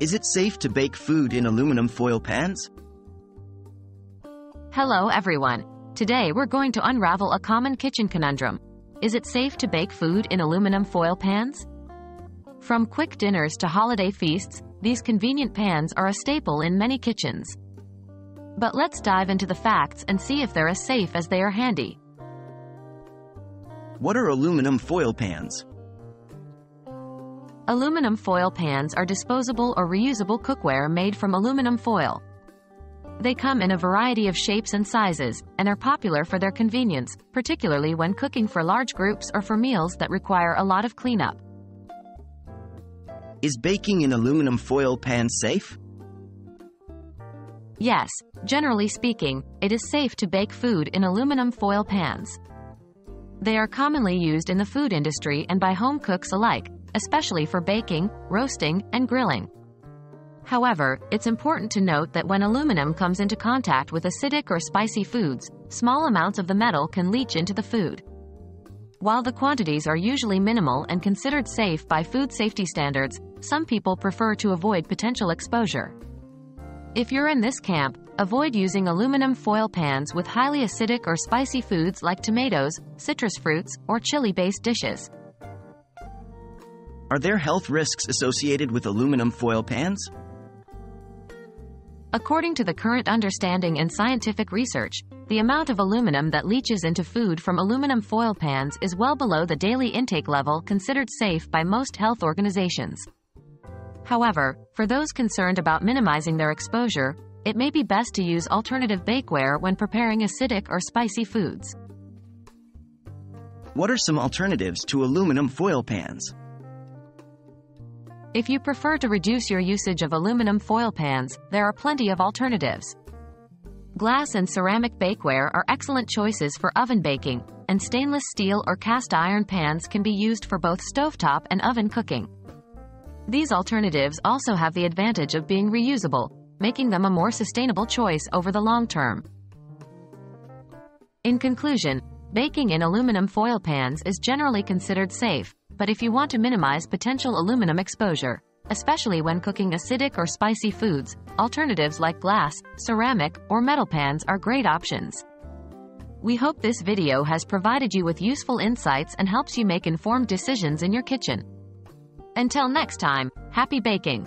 Is it safe to bake food in aluminum foil pans? Hello everyone. Today we're going to unravel a common kitchen conundrum. Is it safe to bake food in aluminum foil pans? From quick dinners to holiday feasts, these convenient pans are a staple in many kitchens. But let's dive into the facts and see if they're as safe as they are handy. What are aluminum foil pans? Aluminum foil pans are disposable or reusable cookware made from aluminum foil. They come in a variety of shapes and sizes, and are popular for their convenience, particularly when cooking for large groups or for meals that require a lot of cleanup. Is baking in aluminum foil pans safe? Yes, generally speaking, it is safe to bake food in aluminum foil pans. They are commonly used in the food industry and by home cooks alike, especially for baking, roasting, and grilling. However, it's important to note that when aluminum comes into contact with acidic or spicy foods, small amounts of the metal can leach into the food. While the quantities are usually minimal and considered safe by food safety standards, some people prefer to avoid potential exposure. If you're in this camp, avoid using aluminum foil pans with highly acidic or spicy foods like tomatoes, citrus fruits, or chili-based dishes. Are there health risks associated with aluminum foil pans? According to the current understanding in scientific research, the amount of aluminum that leaches into food from aluminum foil pans is well below the daily intake level considered safe by most health organizations. However, for those concerned about minimizing their exposure, it may be best to use alternative bakeware when preparing acidic or spicy foods. What are some alternatives to aluminum foil pans? If you prefer to reduce your usage of aluminum foil pans, there are plenty of alternatives. Glass and ceramic bakeware are excellent choices for oven baking, and stainless steel or cast iron pans can be used for both stovetop and oven cooking. These alternatives also have the advantage of being reusable, making them a more sustainable choice over the long term. In conclusion, baking in aluminum foil pans is generally considered safe, but if you want to minimize potential aluminum exposure, especially when cooking acidic or spicy foods, alternatives like glass, ceramic, or metal pans are great options. We hope this video has provided you with useful insights and helps you make informed decisions in your kitchen. Until next time, happy baking!